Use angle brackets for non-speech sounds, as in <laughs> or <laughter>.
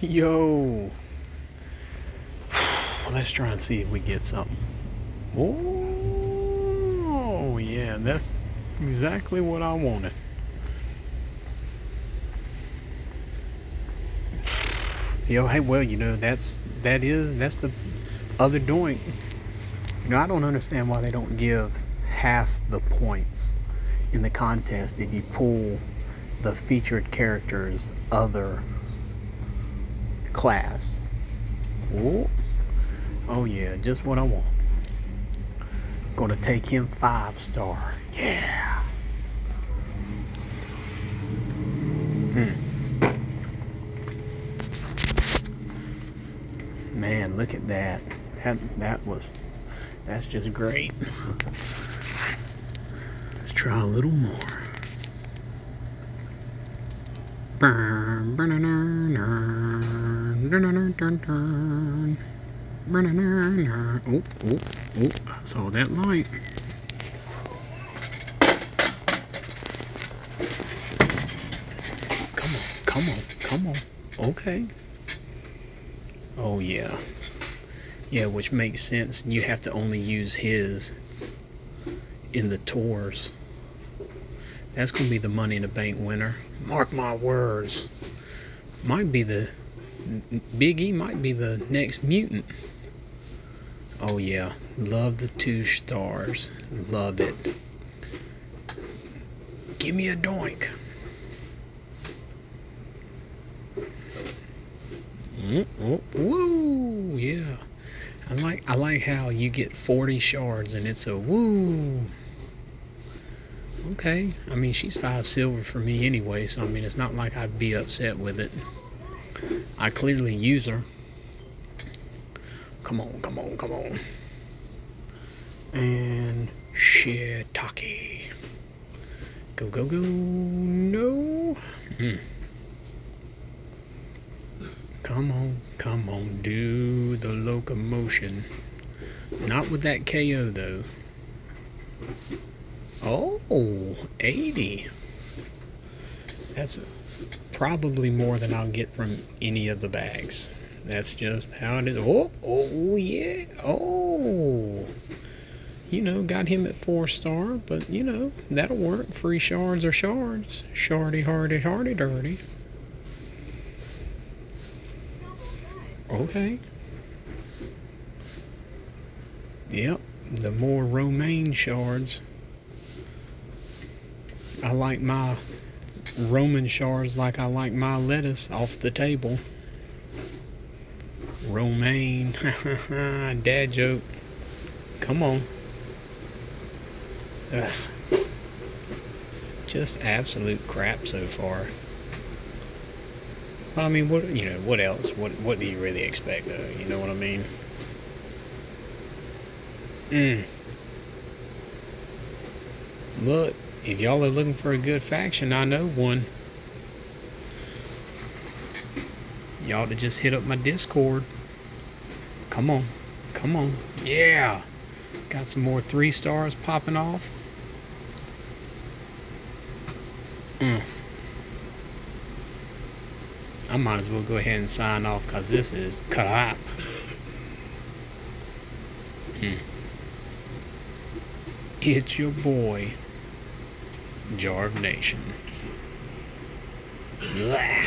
Yo. <sighs> Let's try and see if we get something. Oh, yeah, that's exactly what I wanted. <sighs> Yo, hey, well, you know, that's, that is, that's the other doink. You know, I don't understand why they don't give half the points in the contest if you pull the featured character's other class. Oh, oh yeah, just what I want. Gonna take him five star. Yeah. Hmm. Man, look at that. That that was that's just great. <laughs> Let's try a little more. Oh, oh, oh, I saw that light. Come on, come on, come on. Okay. Oh, yeah. Yeah, which makes sense. You have to only use his in the tours. That's going to be the Money in the Bank winner. Mark my words. Might be the. Big E might be the next mutant. Oh, yeah. Love the two stars. Love it. Give me a doink. Mm, oh, woo! Yeah. I like I like how you get 40 shards and it's a woo. Okay. I mean, she's five silver for me anyway, so I mean, it's not like I'd be upset with it. I clearly use her. Come on, come on, come on. And shiitake. Go, go, go. No. Hmm. Come on, come on, do the locomotion. Not with that KO though. Oh, 80. That's probably more than I'll get from any of the bags. That's just how it is. Oh, oh yeah. Oh. You know, got him at four star, but you know, that'll work. Free shards are shards. Shardy, hardy, hardy, dirty. Okay. Yep, the more romaine shards. I like my Roman shards like I like my lettuce off the table. Romaine. <laughs> Dad joke. Come on. Ugh. Just absolute crap so far. I mean, what you know? What else? What what do you really expect, though? You know what I mean? Mm. Look, if y'all are looking for a good faction, I know one. Y'all to just hit up my Discord. Come on, come on, yeah. Got some more three stars popping off. Mm. I might as well go ahead and sign off because this is crap. Hmm. It's your boy, Jarv Nation. Blah.